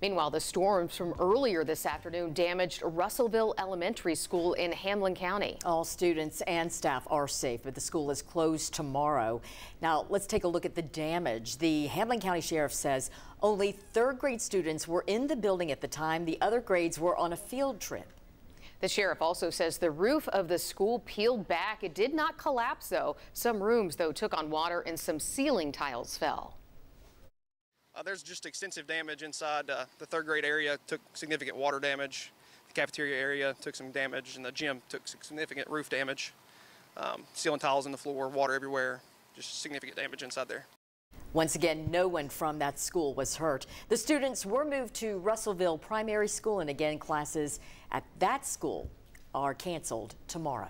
Meanwhile, the storms from earlier this afternoon damaged Russellville Elementary School in Hamblen County. All students and staff are safe, but the school is closed tomorrow. Now, let's take a look at the damage. The Hamblen County Sheriff says only third grade students were in the building at the time. The other grades were on a field trip. The sheriff also says the roof of the school peeled back. It did not collapse, though. Some rooms, though, took on water and some ceiling tiles fell. Uh, there's just extensive damage inside uh, the third grade area, took significant water damage. The cafeteria area took some damage, and the gym took significant roof damage. Um, ceiling tiles in the floor, water everywhere, just significant damage inside there. Once again, no one from that school was hurt. The students were moved to Russellville Primary School, and again, classes at that school are canceled tomorrow.